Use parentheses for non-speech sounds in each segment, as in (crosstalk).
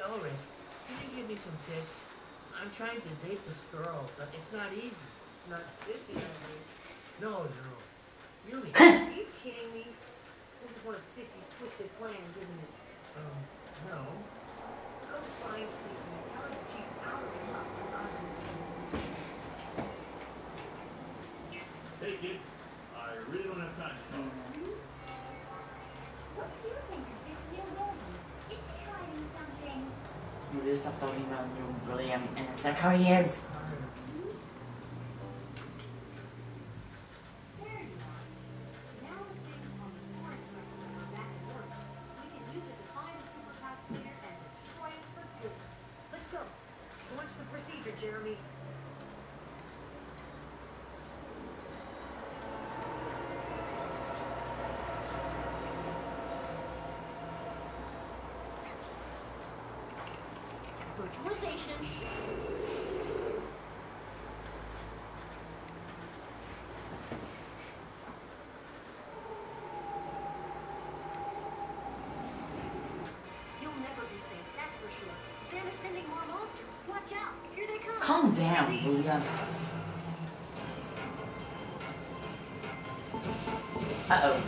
Hey, Ulrich, can you give me some tips? I'm trying to date this girl, but it's not easy. It's not sissy, I mean. No, no. Really? (coughs) Are you kidding me? This is one of Sissy's twisted plans, isn't it? um, no. Go find Sissy and tell her that she's out of luck with us. Hey, kid. I really don't have time to talk. You just stop talking about you William and accept how he is. Virtualization. You'll never be safe, that's for sure. Sending more monsters. Watch out. Here they come. Calm down, William. Uh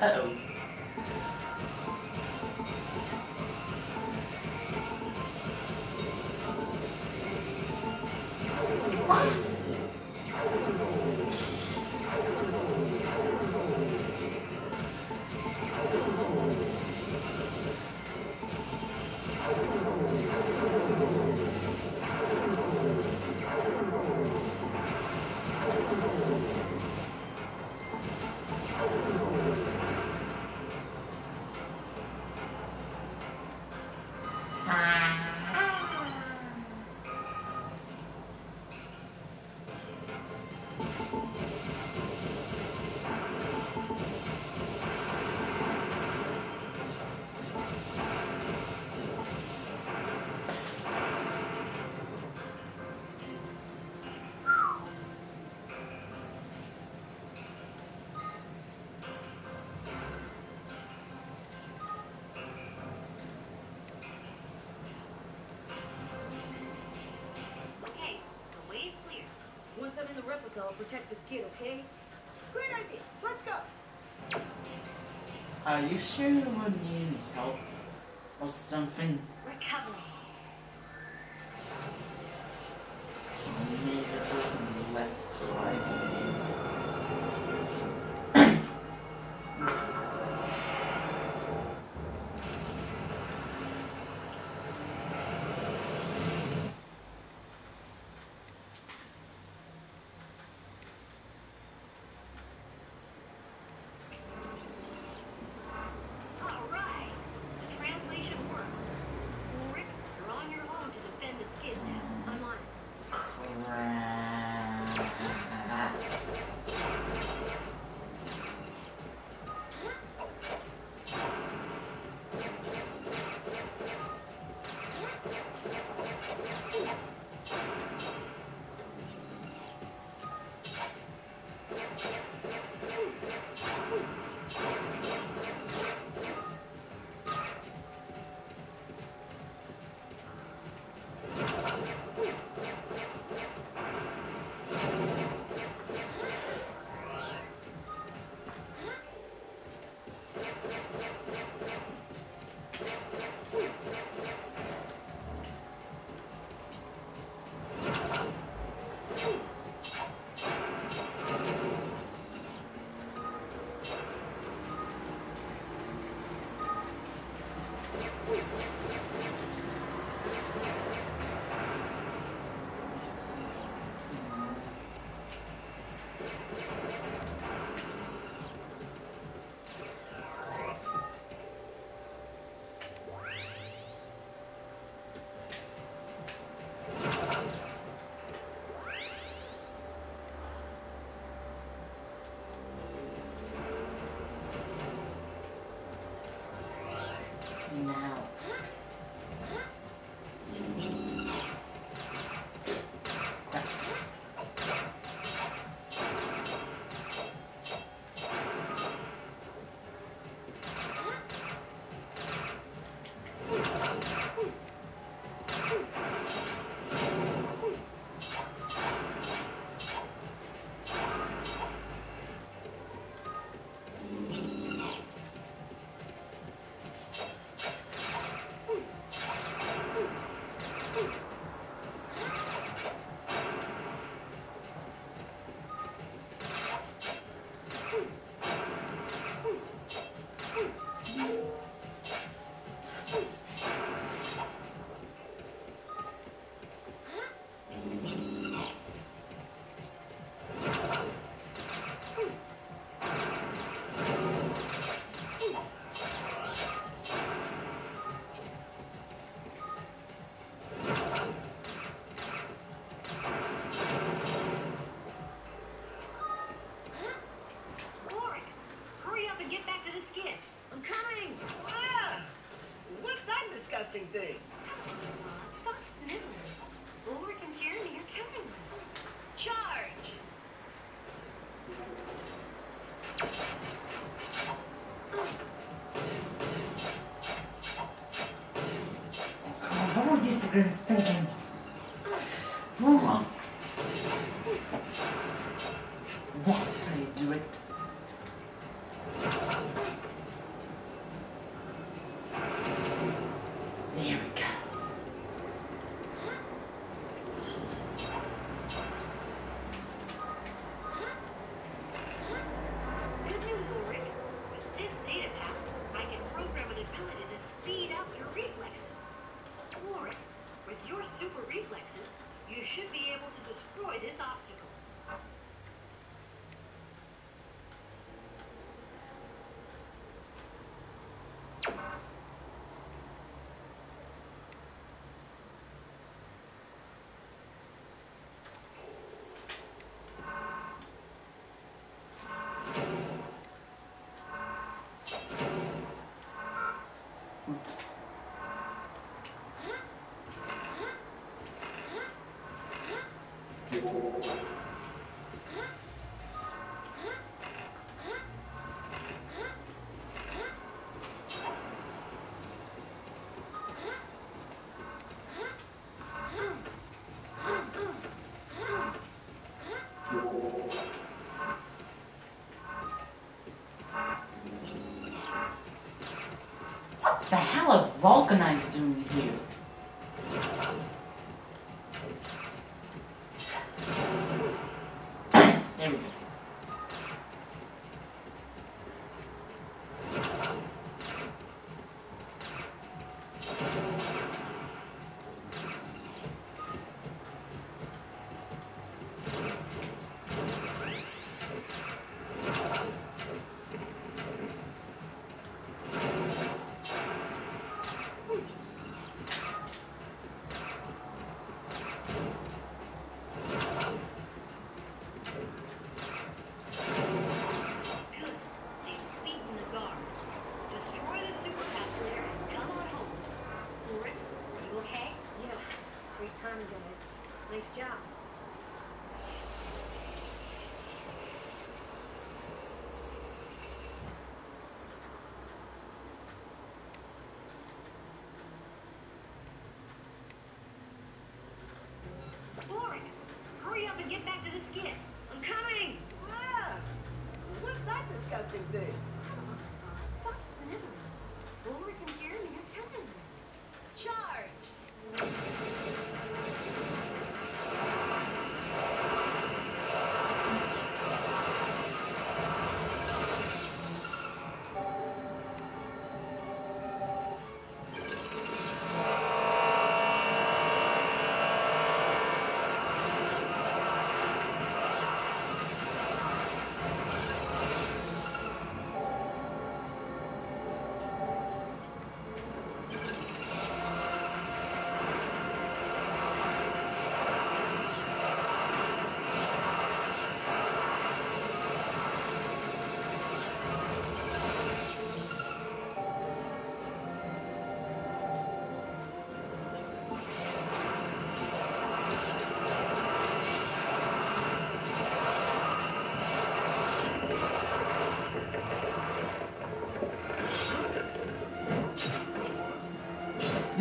oh. I'll protect this kid, okay? Great idea. Let's go. Are you sure you would need help or something? pronounced. Thank Thank you. super reflexes, you should be able to destroy this obstacle. Oops. vulcanized through here.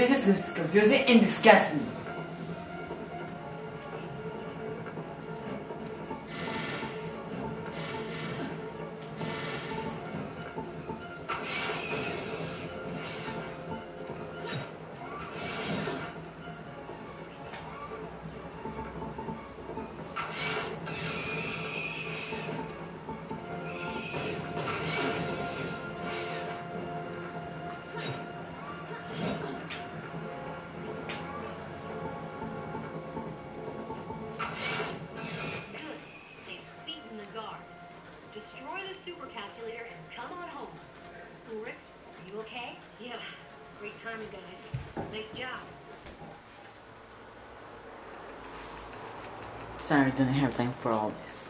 This is confusing and disgusting. sorry doing everything for all this.